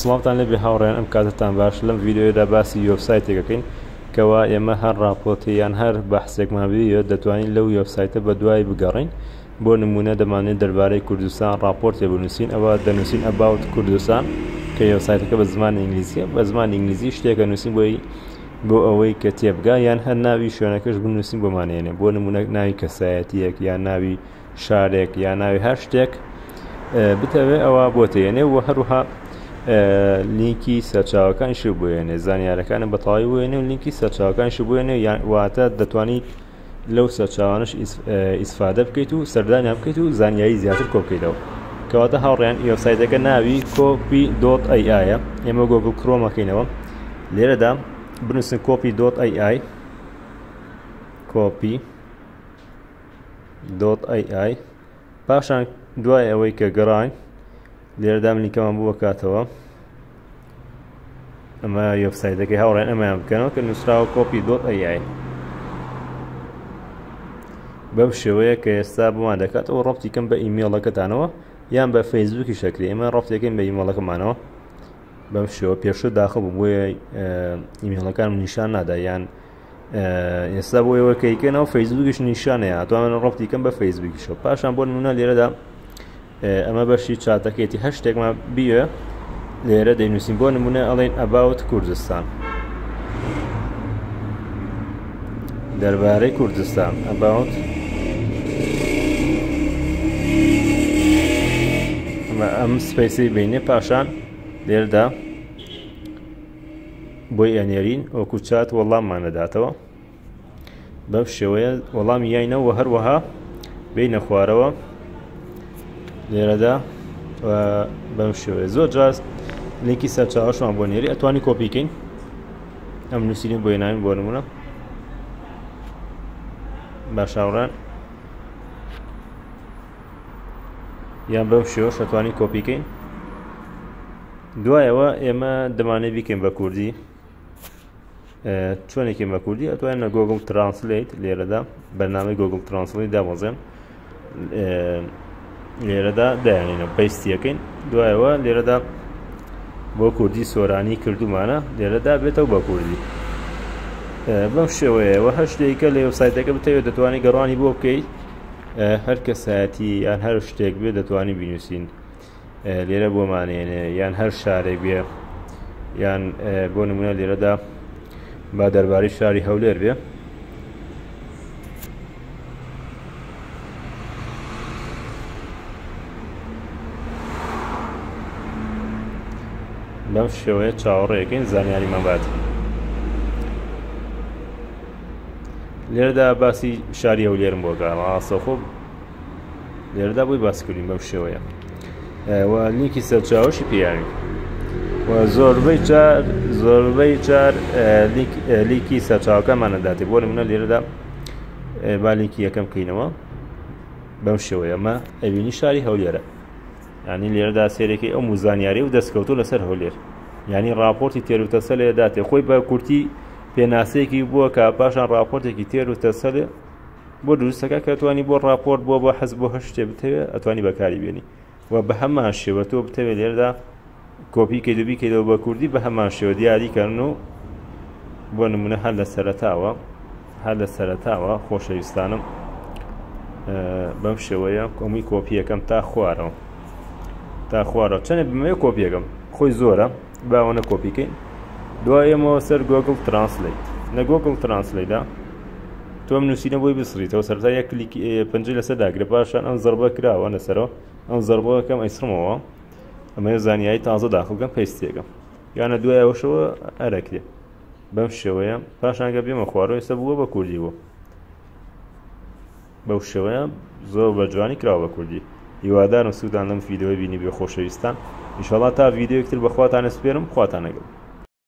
سڵاوتان لێبێ هاوڕێیان ئەم کاتەتان باش لەم ڤیدیۆیەدا باسی وێبسایتێکەکەین کەوا ئێمە هەر ڕاپۆرتی یان هەر بەحسێکمان بوێت دەتوانین لەو وێبسایتە بە دوای بگەڕین بۆ نمونە دەمانێت دەربارەی کوردستان ڕاپۆرتێ بنووسین ئەوە دەنووسین ئەباوت کوردستان کە وێبسایتەکە بە زمان ئینگلیزیە بە زمان ئینگلیزی شتێکە نووسین بۆی بۆ ئەوەی کە تێبگا یان هەر ناوی شوێنەکەش بنووسین بۆمانێنێ بۆ نمونە ناوی کەسایەتیەک یان ناوی شارێک یا ناوی هەر شتێک بتەوێ ئەوە بۆ تێنێ و هەروها لینکی سەرچاوەکانش بێنێ زانیارەکانە بەتەواوی بێنێ و لینکی سەرچاوەکانش بێنێ یان واتە دەتوانیت لەو سەرچاوانش ئیسفادە بکەیت و سەردانیان بکەیت و زانیاری زیاتر کۆبکەیتەوە کەواتە هاوڕێن وێبسایتەکە ناوی کۆپی دۆت ئەی ئاە ئێمە گۆگل کرۆمەکەینەوە لێرەدا بنووسن کۆپی دۆت ئەی ئای کۆپی دۆت ئەی ئای پاشان دوای ئەوەی کە گەڕان لێرەدام لینکەمان بوو بکاتەوە ئەمە یۆفسایدەکەی هاوڕێن ئەمەیان بکەنەوە کە نووسراوە کۆپی دۆت ئەی ئای بەم شێوەیە کە ئێستا بۆمان دەکات ئەو ڕفتی کەم بە ئیمێڵەکەتانەوە یان بە فەیسبووکی شەکری ئمە ڕفتێکین بە ئیمەڵەکەمانەوە بەم شێوە پێشتر داخە بوو بۆیە ئیمێڵەکانم نیشان نادا یان ئێستا بۆ ئێوە کەیکەنەوە فەیسبوکیش نیشانەیە ئەتوانن ڕفتی کەم بە فەیسبوکیشەوە پاشان بۆ نمونە لێرەدا ئەمە بەشی چاتەکەێتی هەشتێکمە بیە لێرە دەینووسین بۆ نمونە ئەڵێن ئەباوت کوردستان دەربارەی کوردستان ئەباوت ئەم سپیسی بینێ پاشان لێردا بۆی ئەنێرین وەکو چات وەڵاممان نەداتەوە بەم شێوەیە وەڵامی یاینەوە هەروەها بینە خوارەوە لێرەدا بەم شێوەیە زۆر جار لێکی سەرچاوشمان بۆ نێری ئەتوانی کۆپیکەین ئەم نووسین بۆ ناوین بۆ نمونە باشاوڕان یان بەم شێوە شەتوانی کۆپیکەین دوایەوە ئێمە دەمانێ بیکەین بە کوردی چۆنێکی بە کوردی ئەتوانە گۆگل ترانسلیت لێرەدا بەنامەی گۆگل ترانسلی دابەزێن لێرەدا دایانینە پێستیەکەین دوایەوە لێرەدا بۆ کوردی سۆرانی کردومانە لێرەدا بێتەوە بە کوردی بەم شێوەیەوە هەر شتێکە لە وسایتەکە بتەوێت دەتوانانی گەڕانی بۆ بکەیت هەر کەسایەتی یان هەر شتێک بێ دەتوانانی بینوسین لێرە بۆمانێنێ یان هەر شارێک بێ یان بۆ نمونە لێرەدا با دەربارەی شاری هەولێر بێ بەم شێوەیە چاوەڕێکین زانیاریمان بات لێرەدا باسی شاری هەولێرم بۆ گامە ئاسەخۆ لێرەدا بۆی باس کردین بەم شێوەیە و لینکی سەرچاوشی پیاوی و زۆربەی جار زۆربەی جار لیکی سەرچاوەکەمانەداتێ بۆ منە لێرەدا با لینکی یەکەم کەینەوە بەم شێوەیە ئەمە ئەوینی شاری هەولێرە ینی لێرەدا سێرێکی ئەو موزانیاری و دەستکەوتو لەسەر هەولێر ینی راپۆرتی تێروتەسە لێداتێ خۆی بە کورتی پێناسەیەکی بووە کە پاشان راپۆرتێکی تێر و تەسەلێ بۆ دروستەکە کە توانی بۆ راپۆرت بۆ بۆ حەز بۆ هەر شتێ بتەوێ ئەتوانی بەکاری بێنی و بە هەمان شێوە تۆ بتەوێت لێردا کۆپی کە دوبی کەەوە بە کوردی بە هەمان شێوە دیاریکەن و بۆ نمونە هەر لە سەرتاوە هەر لە سەرتاوە خۆشەویستانم بەم شێوەیە کۆمی کۆپیەکەم تا خوارەوە تا خوارەوە چەنێ بمەوێ کۆپیەکەم خۆی زۆرە با ئەوەنە کۆپی کەین دوایەمەوە سەر گۆگل ترانسلیت لە گۆگل ترانسلیدا تۆم نووسینە بۆی بسڕیتەوە سەرتا یە کلیک پنجی لەسەر داگرە باشان ئەم زربە کراوە لەسەرەوە ئەم زربەکەم ئەیسمەوە ئەمە زانیایی تازە داخڵگەم پێستێکم یانە دوایەوەشەوە ئەرەکرێ بەم شێوەیە پاشانگە بێمە خوارەوە ئێستا بووە بە کوردی بوو بەو شێوەیە زۆر بە جوانی کراوە بە کوردی هیوادارم سودان لەم فیدۆیە بینیبێ خۆشەویستان ئیشەڵا تا فیدۆیەک تر بەخواتان ئەسپێرم خواتان لەگەڵ.